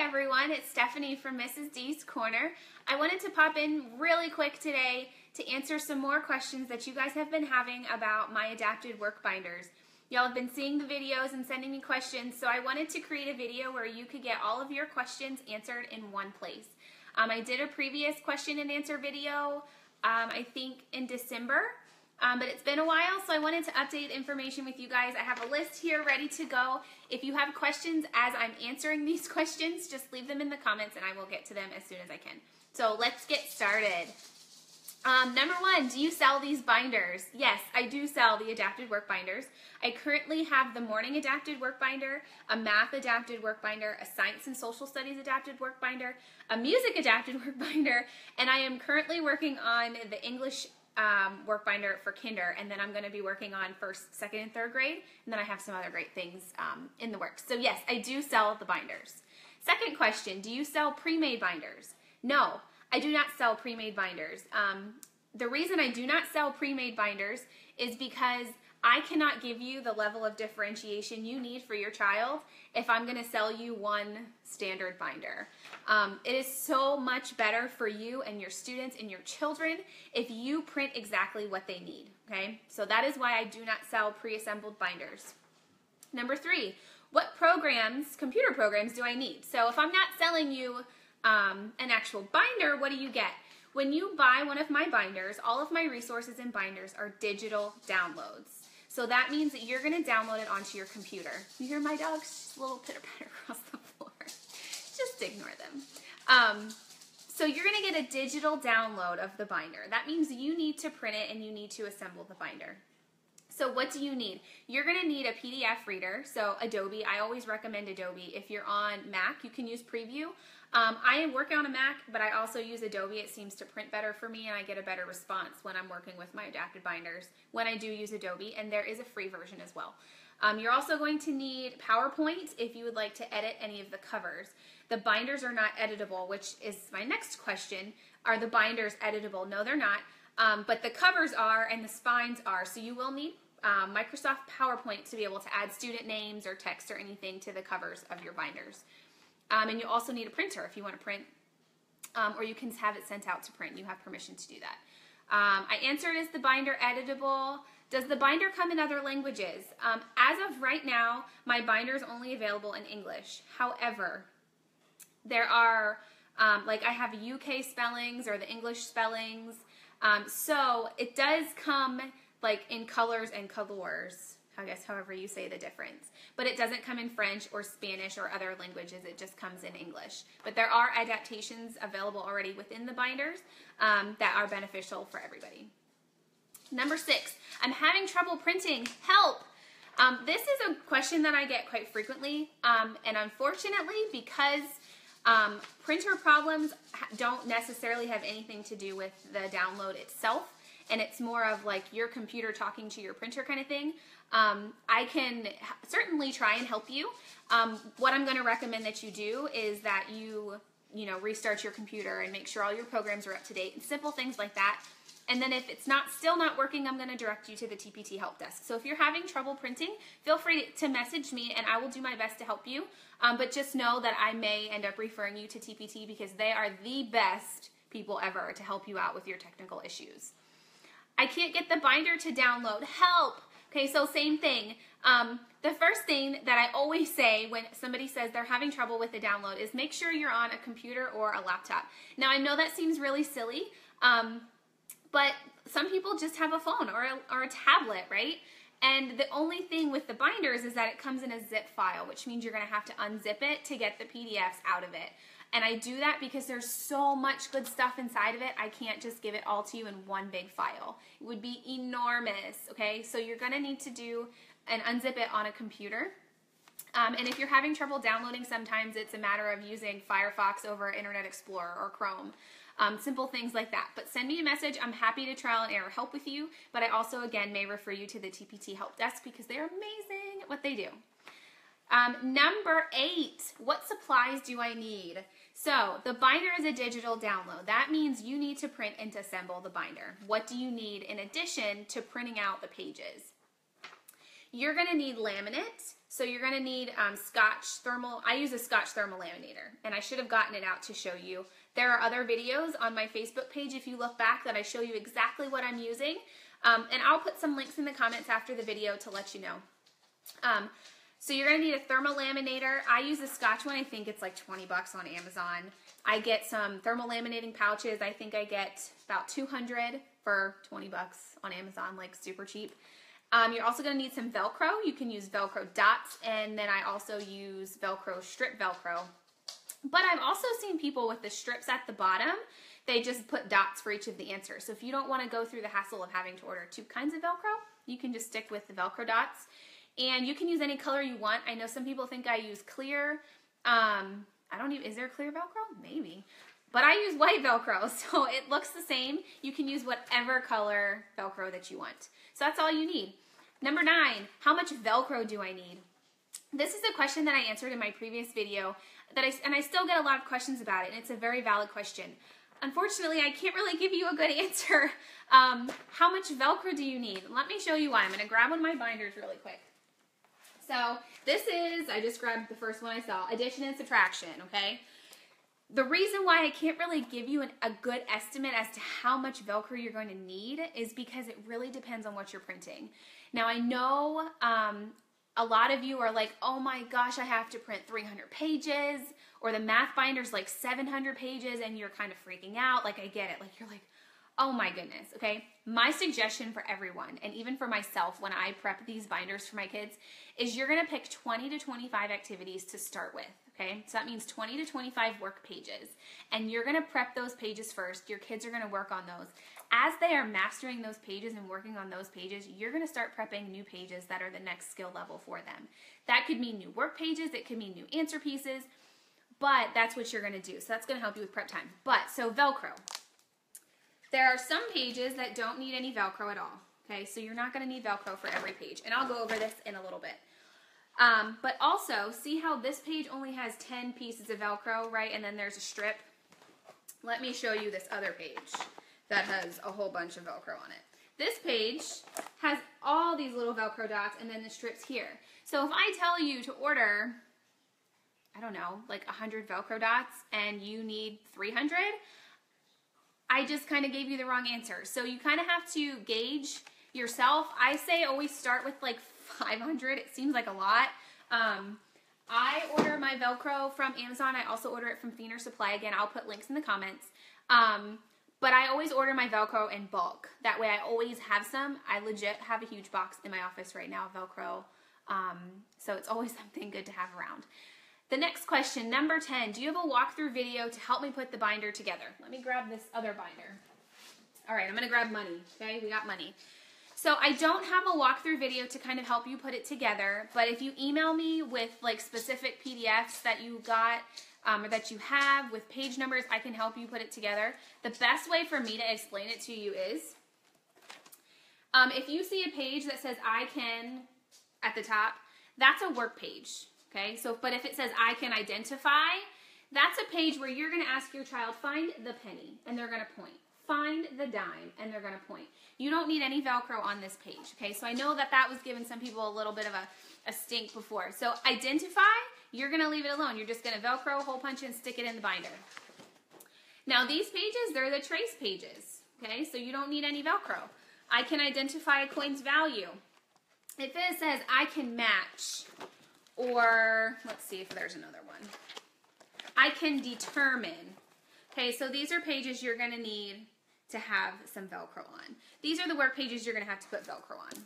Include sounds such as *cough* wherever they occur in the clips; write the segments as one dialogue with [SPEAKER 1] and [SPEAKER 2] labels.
[SPEAKER 1] everyone, it's Stephanie from Mrs. D's Corner. I wanted to pop in really quick today to answer some more questions that you guys have been having about my adapted work binders. Y'all have been seeing the videos and sending me questions, so I wanted to create a video where you could get all of your questions answered in one place. Um, I did a previous question and answer video, um, I think in December, um, but it's been a while, so I wanted to update information with you guys. I have a list here ready to go. If you have questions as I'm answering *laughs* these questions, just leave them in the comments and I will get to them as soon as I can. So let's get started. Um, number one, do you sell these binders? Yes, I do sell the adapted work binders. I currently have the morning adapted work binder, a math adapted work binder, a science and social studies adapted work binder, a music adapted *laughs* work binder, and I am currently working on the English um, work binder for kinder, and then I'm going to be working on first, second, and third grade, and then I have some other great things um, in the works. So yes, I do sell the binders. Second question, do you sell pre-made binders? No, I do not sell pre-made binders. Um, the reason I do not sell pre-made binders is because I cannot give you the level of differentiation you need for your child if I'm going to sell you one standard binder. Um, it is so much better for you and your students and your children if you print exactly what they need. Okay, so that is why I do not sell pre-assembled binders. Number three, what programs, computer programs, do I need? So if I'm not selling you um, an actual binder, what do you get? When you buy one of my binders, all of my resources and binders are digital downloads. So that means that you're going to download it onto your computer. You hear my dog's little pitter patter *laughs* across the floor. Just ignore them. Um, so you're going to get a digital download of the binder. That means you need to print it and you need to assemble the binder. So what do you need? You're going to need a PDF reader. So Adobe, I always recommend Adobe. If you're on Mac, you can use Preview. Um, I am working on a Mac, but I also use Adobe. It seems to print better for me, and I get a better response when I'm working with my adapted binders when I do use Adobe, and there is a free version as well. Um, you're also going to need PowerPoint if you would like to edit any of the covers. The binders are not editable, which is my next question. Are the binders editable? No, they're not. Um, but the covers are and the spines are, so you will need um, Microsoft PowerPoint to be able to add student names or text or anything to the covers of your binders. Um, and you also need a printer if you want to print, um, or you can have it sent out to print. You have permission to do that. Um, I answered, is the binder editable? Does the binder come in other languages? Um, as of right now, my binder is only available in English. However, there are, um, like I have UK spellings or the English spellings. Um, so it does come like in colors and colors. I guess however you say the difference. But it doesn't come in French or Spanish or other languages, it just comes in English. But there are adaptations available already within the binders um, that are beneficial for everybody. Number six, I'm having trouble printing. Help! Um, this is a question that I get quite frequently, um, and unfortunately, because um, printer problems don't necessarily have anything to do with the download itself, and it's more of like your computer talking to your printer kind of thing um, I can certainly try and help you. Um, what I'm going to recommend that you do is that you, you know, restart your computer and make sure all your programs are up to date and simple things like that. And then if it's not still not working, I'm going to direct you to the TPT help desk. So if you're having trouble printing, feel free to message me and I will do my best to help you. Um, but just know that I may end up referring you to TPT because they are the best people ever to help you out with your technical issues. I can't get the binder to download. Help! Okay, so same thing. Um, the first thing that I always say when somebody says they're having trouble with the download is make sure you're on a computer or a laptop. Now, I know that seems really silly, um, but some people just have a phone or a, or a tablet, right? And the only thing with the binders is that it comes in a zip file, which means you're going to have to unzip it to get the PDFs out of it. And I do that because there's so much good stuff inside of it, I can't just give it all to you in one big file. It would be enormous, okay? So you're gonna need to do and unzip it on a computer. Um, and if you're having trouble downloading, sometimes it's a matter of using Firefox over Internet Explorer or Chrome. Um, simple things like that. But send me a message. I'm happy to trial and error help with you. But I also, again, may refer you to the TPT help desk because they're amazing at what they do. Um, number eight, what supplies do I need? So the binder is a digital download. That means you need to print and assemble the binder. What do you need in addition to printing out the pages? You're going to need laminate So you're gonna need um, Scotch thermal, I use a Scotch thermal laminator and I should have gotten it out to show you. There are other videos on my Facebook page if you look back that I show you exactly what I'm using. Um, and I'll put some links in the comments after the video to let you know. Um, so you're gonna need a thermal laminator. I use a Scotch one. I think it's like 20 bucks on Amazon. I get some thermal laminating pouches. I think I get about 200 for 20 bucks on Amazon, like super cheap. Um, you're also gonna need some Velcro. You can use Velcro dots, and then I also use Velcro strip Velcro. But I've also seen people with the strips at the bottom, they just put dots for each of the answers. So if you don't wanna go through the hassle of having to order two kinds of Velcro, you can just stick with the Velcro dots. And you can use any color you want. I know some people think I use clear. Um, I don't even, is there clear Velcro? Maybe. But I use white Velcro, *laughs* so it looks the same. You can use whatever color Velcro that you want. So that's all you need. Number nine, how much Velcro do I need? This is a question that I answered in my previous video, that I, and I still get a lot of questions about it, and it's a very valid question. Unfortunately, I can't really give you a good *laughs* answer. Um, how much Velcro do you need? Let me show you why. I'm going to grab one of my binders really quick. So this is, I just grabbed the first one I saw, addition and subtraction, okay? The reason why I can't really give you an, a good estimate as to how much Velcro you're going to need is because it really depends on what you're printing. Now I know um, a lot of you are like, oh my gosh, I have to print 300 pages, or the math binder's like 700 pages, and you're kind of freaking out. Like I get it. Like you're like, Oh my goodness, okay? My suggestion for everyone, and even for myself when I prep these binders for my kids, is you're gonna pick 20 to 25 activities to start with, okay? So that means 20 to 25 work pages. And you're gonna prep those pages first. Your kids are gonna work on those. As they are mastering those pages and working on those pages, you're gonna start prepping new pages that are the next skill level for them. That could mean new work pages, it could mean new answer pieces, but that's what you're gonna do. So that's gonna help you with prep time. But, so Velcro. There are some pages that don't need any Velcro at all. Okay, so you're not going to need Velcro for every page. And I'll go over this in a little bit. Um, but also, see how this page only has 10 pieces of Velcro, right? And then there's a strip. Let me show you this other page that has a whole bunch of Velcro on it. This page has all these little Velcro dots and then the strips here. So if I tell you to order, I don't know, like 100 Velcro dots and you need 300, I just kind of gave you the wrong answer. So you kind of have to gauge yourself. I say always start with like 500. It seems like a lot. Um, I order my Velcro from Amazon. I also order it from Fener Supply. Again, I'll put links in the comments. Um, but I always order my Velcro in bulk. That way I always have some. I legit have a huge box in my office right now of Velcro. Um, so it's always *laughs* something good to have around. The next question, number 10, do you have a walkthrough video to help me put the binder together? Let me grab this other binder. All right, I'm gonna grab money, okay? We got money. So I don't have a walkthrough video to kind of help you put it together, but if you email me with like specific PDFs that you got um, or that you have with page numbers, I can help you put it together. The best way for me to explain it to you is, um, if you see a page that says I can at the top, that's a work page. Okay, so, but if it says I can identify, that's a page where you're going to ask your child, find the penny, and they're going to point. Find the dime, and they're going to point. You don't need any Velcro on this page, okay? So I know that that was giving some people a little bit of a, a stink before. So identify, you're going to leave it alone. You're just going to Velcro, hole punch, and stick it in the binder. Now these pages, they're the trace pages, okay? So you don't need any Velcro. I can identify a coin's value. If it says I can match or let's see if there's another one. I can determine. Okay, so these are pages you're going to need to have some Velcro on. These are the work pages you're going to have to put Velcro on.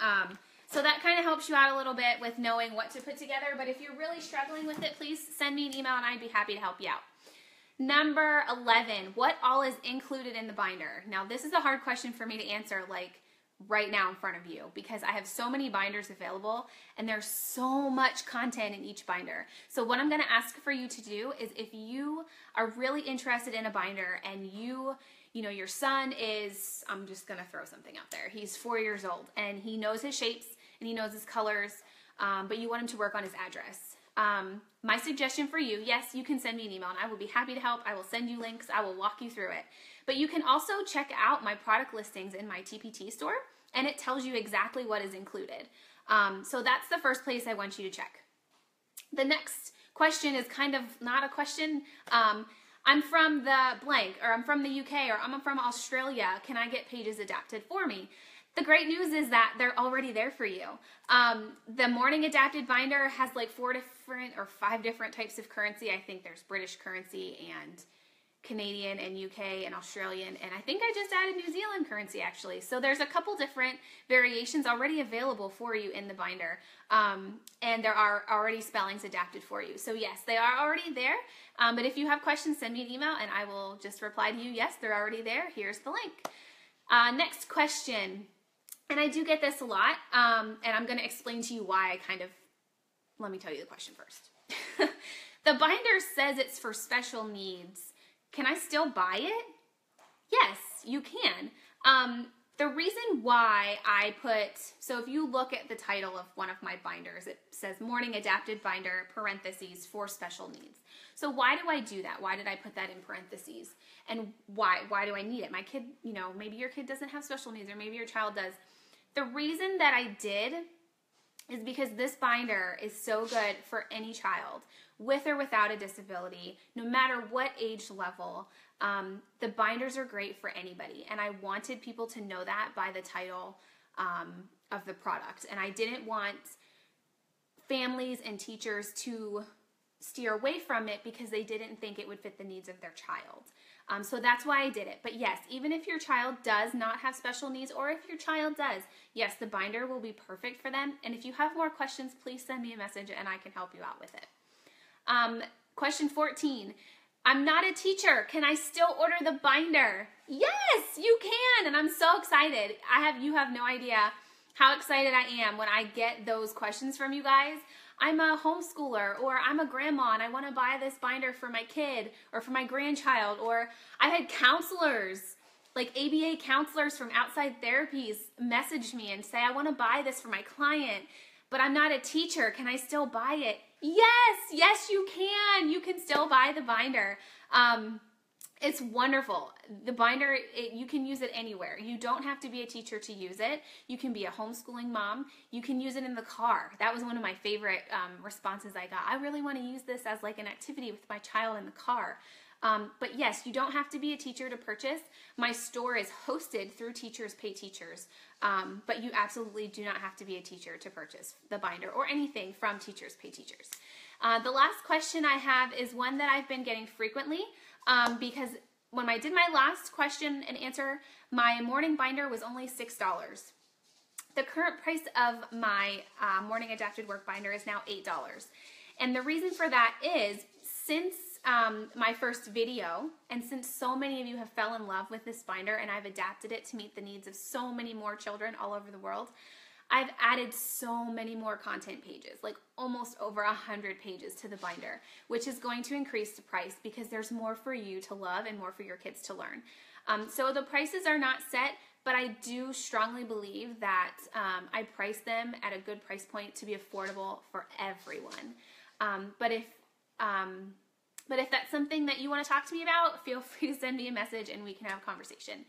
[SPEAKER 1] Um, so that kind of helps you out a little bit with knowing what to put together. But if you're really struggling with it, please send me an email and I'd be happy to help you out. Number 11, what all is included in the binder? Now, this is a hard question for me to answer. Like, right now in front of you because I have so many binders available and there's so much content in each binder. So what I'm going to ask for you to do is if you are really interested in a binder and you you know your son is I'm just going to throw something out there. He's 4 years old and he knows his shapes and he knows his colors um, but you want him to work on his address. Um, my suggestion for you, yes, you can send me an email and I will be happy to help. I will send you links. I will walk you through it. But you can also check out my product listings in my TPT store and it tells you exactly what is included. Um, so that's the first place I want you to check. The next question is kind of not a question. Um, I'm from the blank, or I'm from the UK, or I'm from Australia. Can I get pages adapted for me? The great news is that they're already there for you. Um, the Morning Adapted Binder has like four different or five different types of currency. I think there's British currency and Canadian and UK and Australian, and I think I just added New Zealand currency actually. So there's a couple different variations already available for you in the binder, um, and there are already spellings adapted for you. So yes, they are already there. Um, but if you have questions, send me an email, and I will just reply to you. Yes, they're already there. Here's the link. Uh, next question and I do get this a lot, um, and I'm going to explain to you why I kind of. Let me tell you the question first. *laughs* the binder says it's for special needs. Can I still buy it? Yes, you can. Um, the reason why I put, so if you look at the title of one of my binders, it says Morning Adapted Binder, parentheses, for special needs. So why do I do that? Why did I put that in parentheses? And why? Why do I need it? My kid, you know, maybe your kid doesn't have special needs or maybe your child does. The reason that I did is because this binder is so good for any child with or without a disability, no matter what age level. Um, the binders are great for anybody, and I wanted people to know that by the title um, of the product. And I didn't want families and teachers to steer away from it because they didn't think it would fit the needs of their child. Um, so that's why I did it. But yes, even if your child does not have special needs, or if your child does, yes, the binder will be perfect for them. And if you have more questions, please send me a message and I can help you out with it. Um, question 14. I'm not a teacher. Can I still order the binder? Yes, you can. And I'm so excited. I have you have no idea how excited I am when I get those questions from you guys. I'm a homeschooler or I'm a grandma and I want to buy this binder for my kid or for my grandchild or I had counselors like ABA counselors from outside therapies message me and say I want to buy this for my client but I'm not a teacher. Can I still buy it? Yes yes you can. You can still buy the binder. Um, it's wonderful. The binder, it, you can use it anywhere. You don't have to be a teacher to use it. You can be a homeschooling mom. You can use it in the car. That was one of my favorite um, responses I got. I really want to use this as like an activity with my child in the car. Um, but yes, you don't have to be a teacher to purchase. My store is hosted through Teachers Pay Teachers, um, but you absolutely do not have to be a teacher to purchase the binder or anything from Teachers Pay Teachers. Uh, the last question I have is one that I've been getting frequently um, because when I did my last question and answer, my morning binder was only $6. The current price of my uh, morning adapted work binder is now $8. And the reason for that is since um, my first video, and since so many of you have fell in love with this binder and I've adapted it to meet the needs of so many more children all over the world, I've added so many more content pages, like almost over a hundred pages to the binder, which is going to increase the price because there's more for you to love and more for your kids to learn. Um, so the prices are not set, but I do strongly believe that um, I price them at a good price point to be affordable for everyone. Um, but if um, but if that's something that you want to talk to me about, feel *laughs* free to send me a message and we can have a conversation.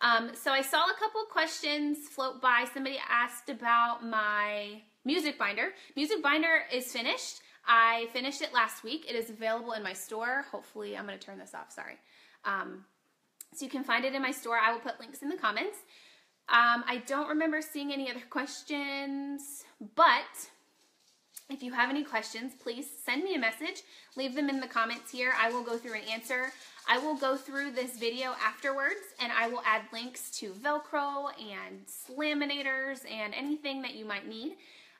[SPEAKER 1] Um, so I saw a couple questions float by. Somebody asked about my music binder. Music binder is finished. I finished it last week. It is available in my store. Hopefully, I'm going to turn this off. Sorry. Um, so you can find it in my store. I will put links in the comments. Um, I don't remember seeing any other questions, but if you have any questions, please send me a message. Leave them in the comments here. I will go through and answer. I will go through this video afterwards and I will add links to Velcro and laminators and anything that you might need.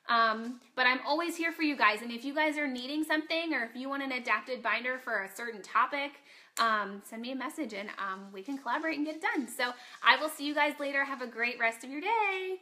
[SPEAKER 1] Um, but I'm always here for you guys. And if you guys are needing something or if you want an adapted binder for a certain topic, um, send me a message and um, we can collaborate and get it done. So I will see you guys later. Have a great rest of your day.